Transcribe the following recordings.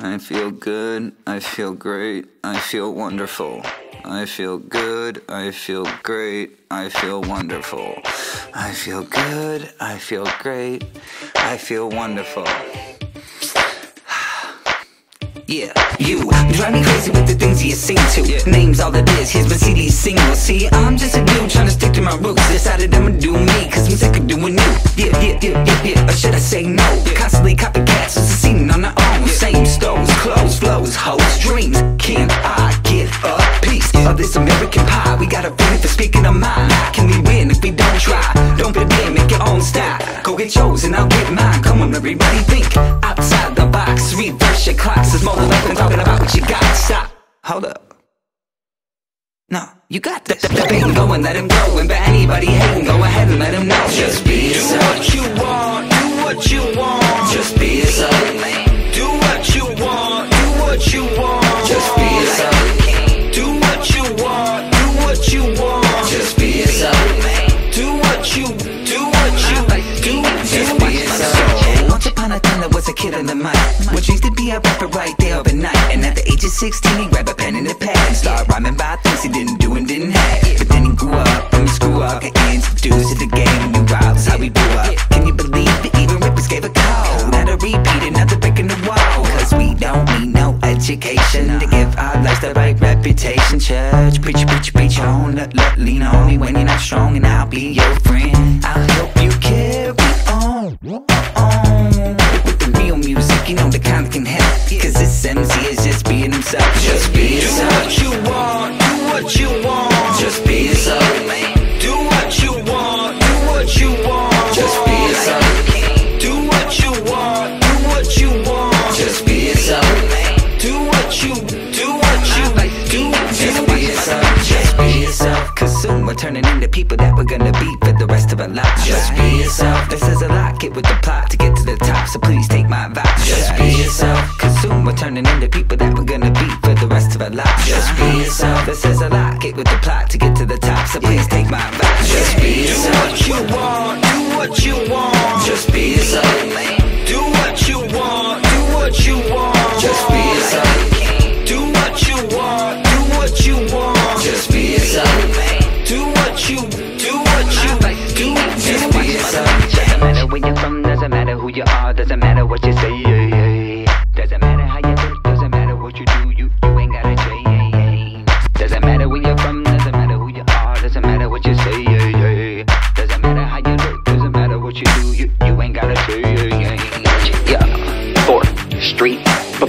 I feel good. I feel great. I feel wonderful. I feel good. I feel great. I feel wonderful. I feel good. I feel great. I feel wonderful. Yeah, you drive me crazy with the things you sing to. Yeah. Names all it is, here's my CD single. See, I'm just a dude trying to stick to my roots. Decided I'ma do me, cause I'm sick of doing you. Yeah, yeah, yeah, yeah, yeah. Or should I say no? Yeah. Constantly copycats, it's a this American pie? We got a feeling for speaking mine. How can we win if we don't try? Don't be a make your own style. Go get yours and I'll get mine. Come on, everybody, think outside the box. Reverse your clocks. There's more left than talking about what you got. Stop. Hold up. No, you got this. The, the, the pain go and let him go. And for anybody hating, go ahead and let him know. Just be kid the mic. What dreams to be a rapper right there overnight. And at the age of 16, he grabbed a pen and a pad and started rhyming about things he didn't do and didn't have. But then he grew up, and he screw up, got introduced to the game, and knew that's how we blew up. Can you believe that even rappers gave a call? Not a repeat, another break in the wall. Cause we don't need no education to give our lives the right reputation. Church, preach, preach, preach on, let, lean on me when you're not strong, and I'll be your friend. I'll help what you want. Just be yourself. Do what you want. Do what you want. Just be yourself. Do what you want. Do what you want. Just be yourself. Do what you. Do what you. Do. Just be yourself. Just be yourself. Cause soon we're turning into people that we're gonna be for the rest of our lives. Just be yourself. This is a lot. Get with the plot to get to the top. So please take my advice. Just be yourself. Cause soon we're turning into people that we're gonna be for the rest of our lives. Just be yourself. This is a lot. Get with the plot to get to the top. So please take my advice. Just be yourself. Do what you want. Do what you want. Just be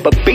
you, you